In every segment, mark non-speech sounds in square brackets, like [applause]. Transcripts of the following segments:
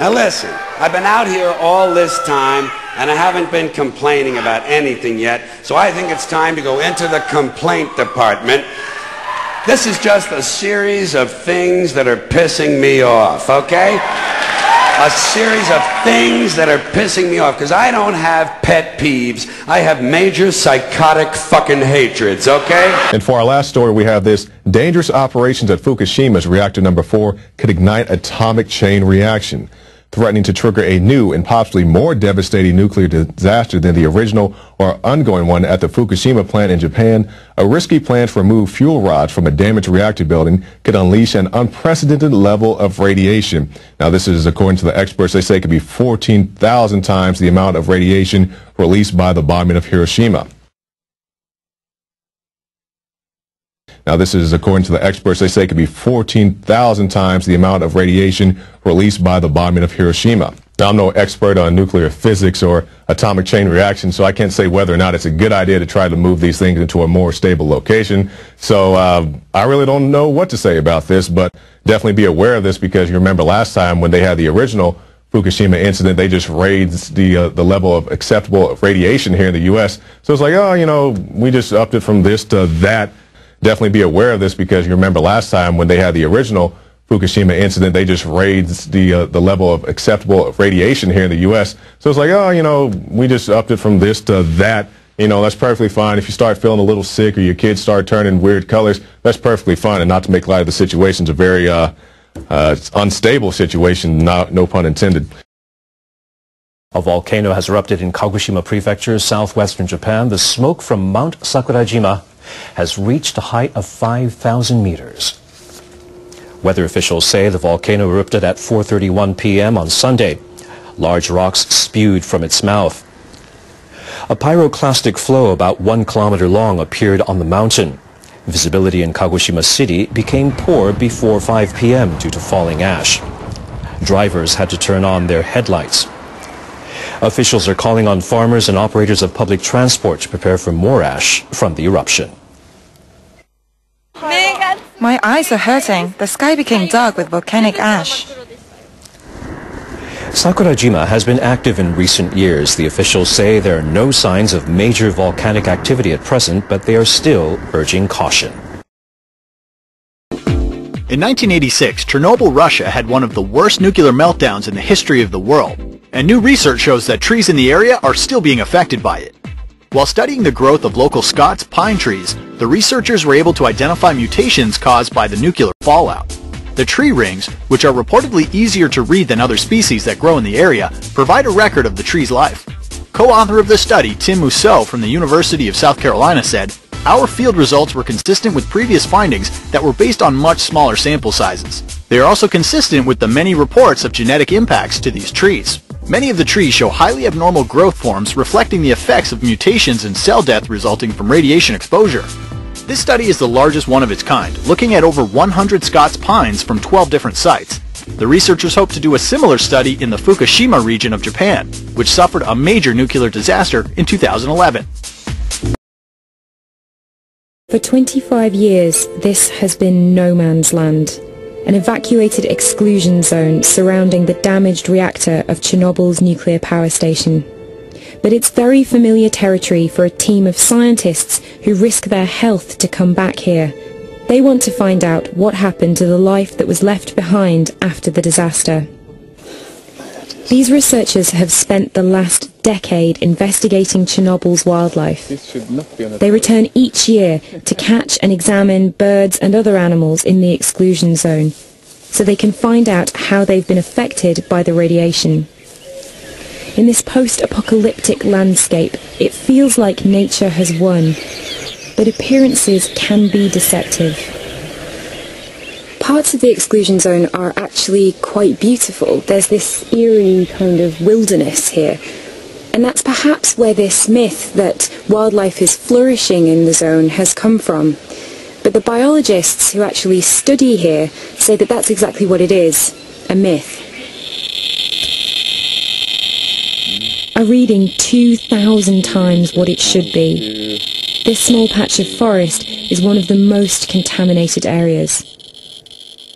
Now listen, I've been out here all this time and I haven't been complaining about anything yet, so I think it's time to go into the complaint department. This is just a series of things that are pissing me off, okay? A series of things that are pissing me off because I don't have pet peeves. I have major psychotic fucking hatreds, okay? And for our last story, we have this dangerous operations at Fukushima's reactor number four could ignite atomic chain reaction threatening to trigger a new and possibly more devastating nuclear disaster than the original or ongoing one at the Fukushima plant in Japan. A risky plan to remove fuel rods from a damaged reactor building could unleash an unprecedented level of radiation. Now, this is according to the experts. They say it could be 14,000 times the amount of radiation released by the bombing of Hiroshima. Now, this is according to the experts. They say it could be 14,000 times the amount of radiation released by the bombing of Hiroshima. Now, I'm no expert on nuclear physics or atomic chain reaction, so I can't say whether or not it's a good idea to try to move these things into a more stable location. So uh, I really don't know what to say about this, but definitely be aware of this because you remember last time when they had the original Fukushima incident, they just raised the uh, the level of acceptable radiation here in the U.S. So it's like, oh, you know, we just upped it from this to that definitely be aware of this because you remember last time when they had the original Fukushima incident, they just raised the uh, the level of acceptable radiation here in the U.S. So it's like, oh, you know, we just upped it from this to that. You know, that's perfectly fine. If you start feeling a little sick or your kids start turning weird colors, that's perfectly fine. And not to make light of the situation, it's a very uh, uh, unstable situation, not, no pun intended. A volcano has erupted in Kagoshima Prefecture, southwestern Japan. The smoke from Mount Sakurajima has reached a height of 5,000 meters. Weather officials say the volcano erupted at 4.31 p.m. on Sunday. Large rocks spewed from its mouth. A pyroclastic flow about one kilometer long appeared on the mountain. Visibility in Kagoshima City became poor before 5 p.m. due to falling ash. Drivers had to turn on their headlights. Officials are calling on farmers and operators of public transport to prepare for more ash from the eruption. My eyes are hurting. The sky became dark with volcanic ash. Sakurajima has been active in recent years. The officials say there are no signs of major volcanic activity at present, but they are still urging caution. In 1986, Chernobyl, Russia had one of the worst nuclear meltdowns in the history of the world, and new research shows that trees in the area are still being affected by it. While studying the growth of local Scots pine trees, the researchers were able to identify mutations caused by the nuclear fallout. The tree rings, which are reportedly easier to read than other species that grow in the area, provide a record of the tree's life. Co-author of the study, Tim Mousseau from the University of South Carolina said, Our field results were consistent with previous findings that were based on much smaller sample sizes. They are also consistent with the many reports of genetic impacts to these trees. Many of the trees show highly abnormal growth forms reflecting the effects of mutations and cell death resulting from radiation exposure. This study is the largest one of its kind, looking at over 100 Scots pines from 12 different sites. The researchers hope to do a similar study in the Fukushima region of Japan, which suffered a major nuclear disaster in 2011. For 25 years, this has been no man's land an evacuated exclusion zone surrounding the damaged reactor of Chernobyl's nuclear power station. But it's very familiar territory for a team of scientists who risk their health to come back here. They want to find out what happened to the life that was left behind after the disaster. These researchers have spent the last decade investigating Chernobyl's wildlife. They return each year to catch and examine birds and other animals in the exclusion zone so they can find out how they've been affected by the radiation. In this post-apocalyptic landscape, it feels like nature has won, but appearances can be deceptive. Parts of the exclusion zone are actually quite beautiful. There's this eerie kind of wilderness here. And that's perhaps where this myth that wildlife is flourishing in the zone has come from. But the biologists who actually study here say that that's exactly what it is, a myth. A reading 2,000 times what it should be. This small patch of forest is one of the most contaminated areas.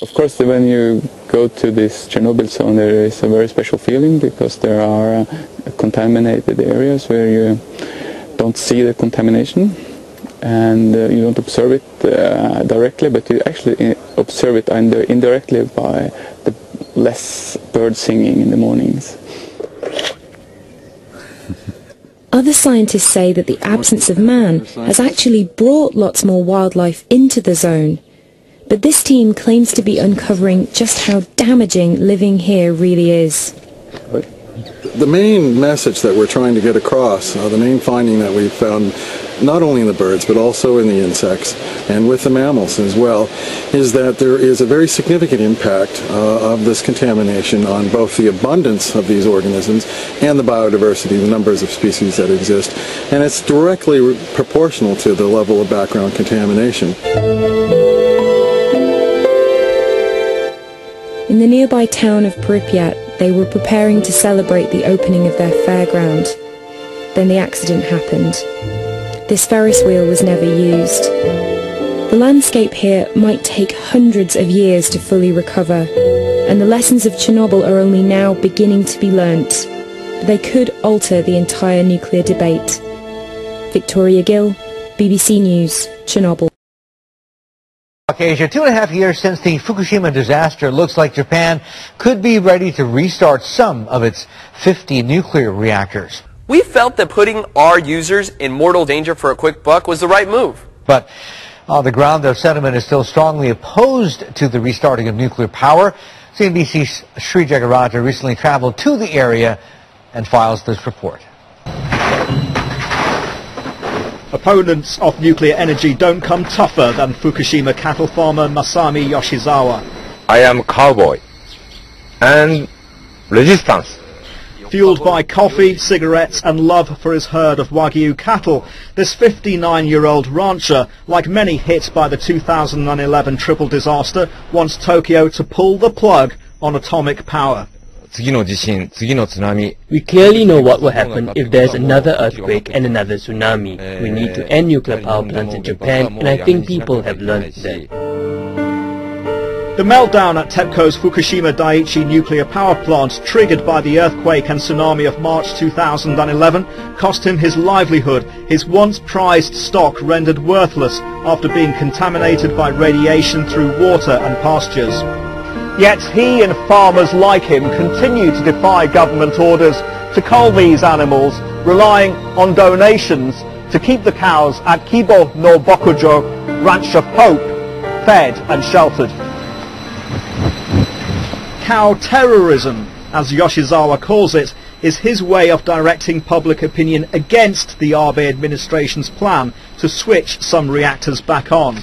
Of course, when you go to this Chernobyl zone, there is a very special feeling because there are uh, contaminated areas where you don't see the contamination and uh, you don't observe it uh, directly, but you actually uh, observe it indirectly by the less bird singing in the mornings. [laughs] Other scientists say that the absence of man has actually brought lots more wildlife into the zone. But this team claims to be uncovering just how damaging living here really is the main message that we're trying to get across, uh, the main finding that we've found not only in the birds but also in the insects and with the mammals as well, is that there is a very significant impact uh, of this contamination on both the abundance of these organisms and the biodiversity, the numbers of species that exist. And it's directly proportional to the level of background contamination. In the nearby town of Pripyat, they were preparing to celebrate the opening of their fairground. Then the accident happened. This Ferris wheel was never used. The landscape here might take hundreds of years to fully recover, and the lessons of Chernobyl are only now beginning to be learnt. They could alter the entire nuclear debate. Victoria Gill, BBC News, Chernobyl. Asia, two and a half years since the Fukushima disaster, looks like Japan could be ready to restart some of its 50 nuclear reactors. We felt that putting our users in mortal danger for a quick buck was the right move. But on the ground, the sentiment is still strongly opposed to the restarting of nuclear power. CNBC's Sri Jegarajah recently traveled to the area and files this report. Opponents of nuclear energy don't come tougher than Fukushima cattle farmer Masami Yoshizawa. I am cowboy and resistance. Fueled by coffee, cigarettes and love for his herd of Wagyu cattle, this 59-year-old rancher, like many hit by the 2011 triple disaster, wants Tokyo to pull the plug on atomic power. We clearly know what will happen if there's another earthquake and another tsunami. We need to end nuclear power plants in Japan, and I think people have learned that. The meltdown at TEPCO's Fukushima Daiichi nuclear power plant, triggered by the earthquake and tsunami of March 2011, cost him his livelihood, his once prized stock rendered worthless after being contaminated by radiation through water and pastures. Yet he and farmers like him continue to defy government orders to cull these animals, relying on donations to keep the cows at Kibo no Bokujo, Ranch of Hope, fed and sheltered. Cow terrorism, as Yoshizawa calls it, is his way of directing public opinion against the Abe administration's plan to switch some reactors back on.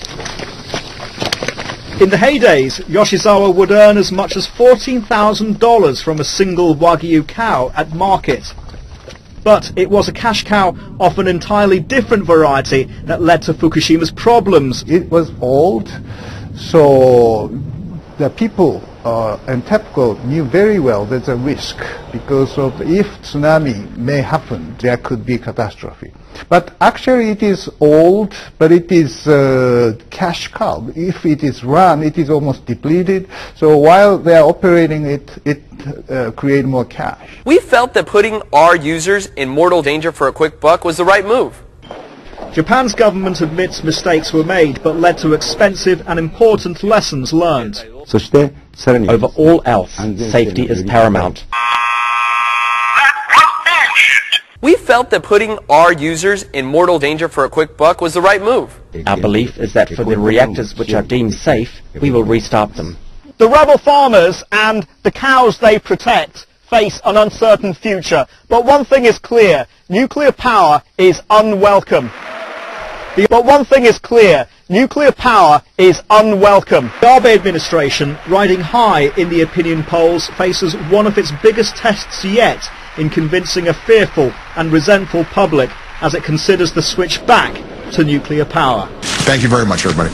In the heydays, Yoshizawa would earn as much as $14,000 from a single Wagyu cow at market. But it was a cash cow of an entirely different variety that led to Fukushima's problems. It was old, so the people uh, and TEPCO knew very well there's a risk because of if tsunami may happen, there could be catastrophe. But actually it is old, but it is uh, cash cow. If it is run, it is almost depleted. So while they are operating it, it uh, create more cash. We felt that putting our users in mortal danger for a quick buck was the right move. Japan's government admits mistakes were made, but led to expensive and important lessons learned. Over all else, safety is paramount. We felt that putting our users in mortal danger for a quick buck was the right move. Our belief is that for the reactors which are deemed safe, we will restart them. The rebel farmers and the cows they protect face an uncertain future. But one thing is clear, nuclear power is unwelcome. But one thing is clear, nuclear power is unwelcome. The Abe administration, riding high in the opinion polls, faces one of its biggest tests yet in convincing a fearful and resentful public as it considers the switch back to nuclear power. Thank you very much, everybody.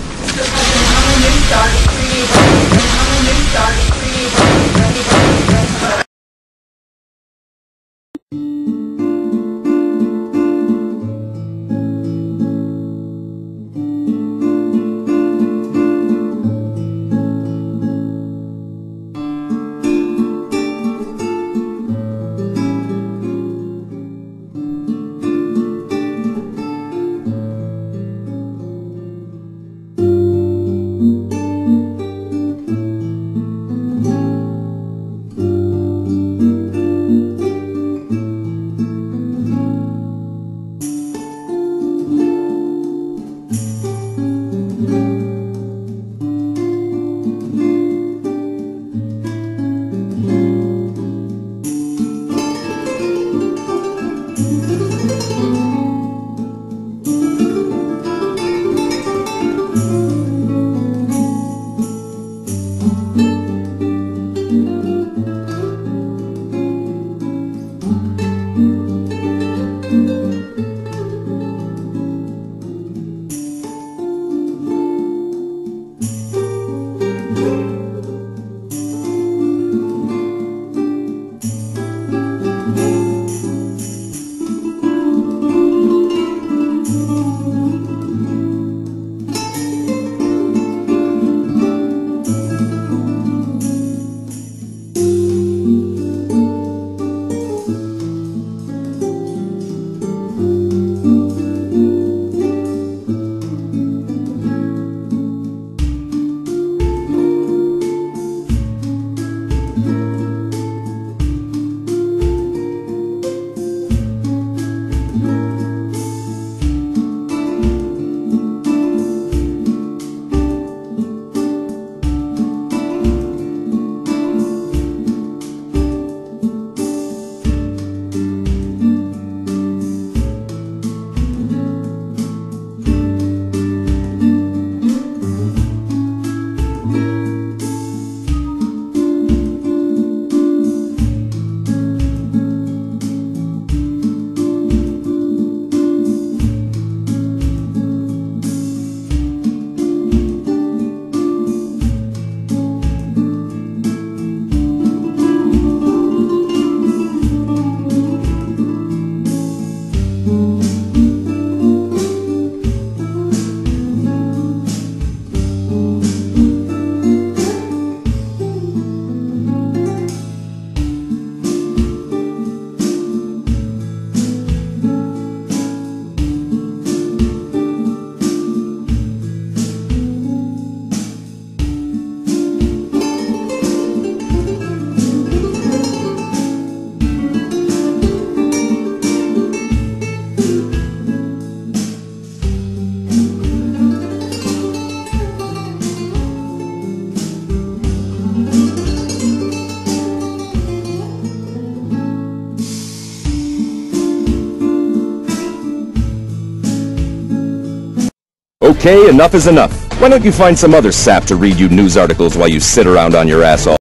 Okay, enough is enough. Why don't you find some other sap to read you news articles while you sit around on your ass all